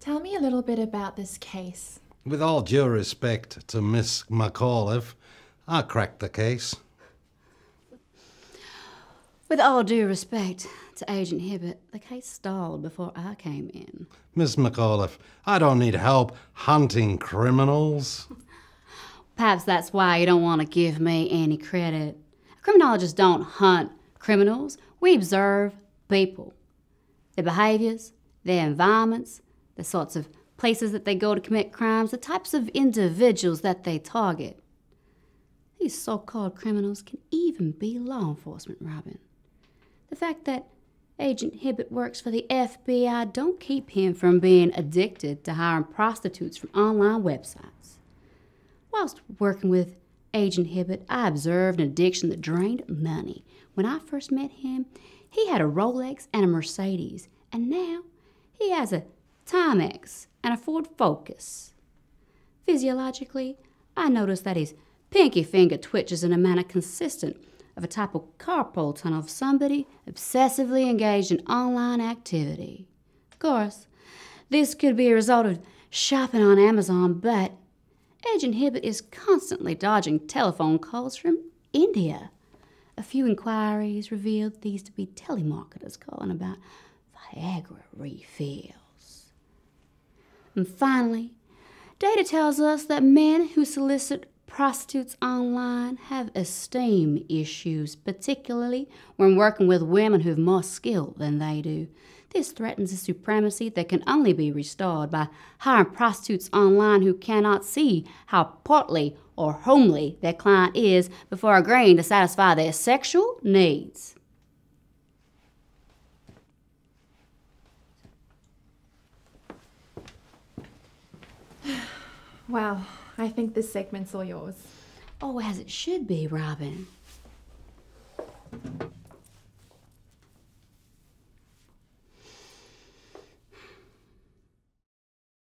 Tell me a little bit about this case. With all due respect to Miss McAuliffe, I cracked the case. With all due respect to Agent Hibbert, the case stalled before I came in. Miss McAuliffe, I don't need help hunting criminals. Perhaps that's why you don't want to give me any credit. Criminologists don't hunt criminals, we observe people, their behaviors, their environments, the sorts of places that they go to commit crimes, the types of individuals that they target. These so called criminals can even be law enforcement, Robin. The fact that Agent Hibbert works for the FBI don't keep him from being addicted to hiring prostitutes from online websites. Whilst working with Agent Hibbert, I observed an addiction that drained money. When I first met him, he had a Rolex and a Mercedes, and now he has a Timex and a Ford Focus. Physiologically, I noticed that his pinky finger twitches in a manner consistent of a type of carpal tunnel of somebody obsessively engaged in online activity. Of course, this could be a result of shopping on Amazon, but Agent Hibbert is constantly dodging telephone calls from India. A few inquiries revealed these to be telemarketers calling about Viagra refills. And finally, data tells us that men who solicit prostitutes online have esteem issues, particularly when working with women who have more skill than they do. This threatens a supremacy that can only be restored by hiring prostitutes online who cannot see how portly or homely their client is before agreeing to satisfy their sexual needs. Well, I think this segment's all yours. Oh, as it should be, Robin.